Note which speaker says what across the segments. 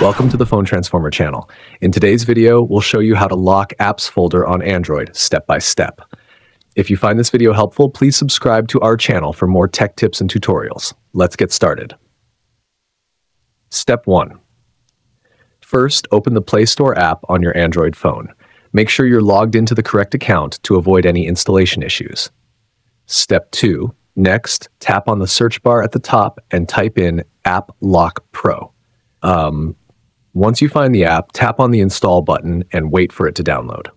Speaker 1: Welcome to the Phone Transformer channel. In today's video, we'll show you how to lock apps folder on Android step by step. If you find this video helpful, please subscribe to our channel for more tech tips and tutorials. Let's get started. Step 1. First, open the Play Store app on your Android phone. Make sure you're logged into the correct account to avoid any installation issues. Step 2. Next, tap on the search bar at the top and type in App Lock Pro. Um, once you find the app, tap on the install button and wait for it to download.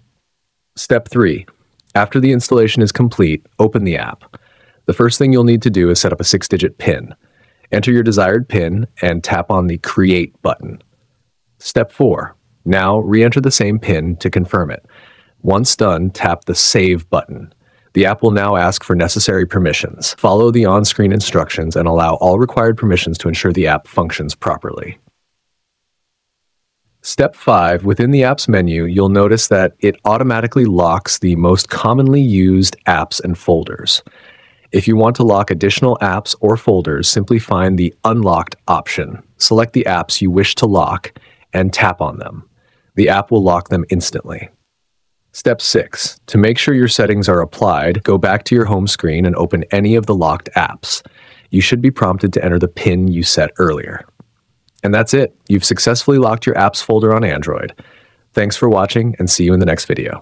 Speaker 1: Step 3. After the installation is complete, open the app. The first thing you'll need to do is set up a six digit PIN. Enter your desired PIN and tap on the Create button. Step 4. Now re enter the same PIN to confirm it. Once done, tap the Save button. The app will now ask for necessary permissions. Follow the on screen instructions and allow all required permissions to ensure the app functions properly. Step 5, within the apps menu, you'll notice that it automatically locks the most commonly used apps and folders. If you want to lock additional apps or folders, simply find the Unlocked option. Select the apps you wish to lock and tap on them. The app will lock them instantly. Step 6. To make sure your settings are applied, go back to your home screen and open any of the locked apps. You should be prompted to enter the PIN you set earlier. And that's it. You've successfully locked your apps folder on Android. Thanks for watching and see you in the next video.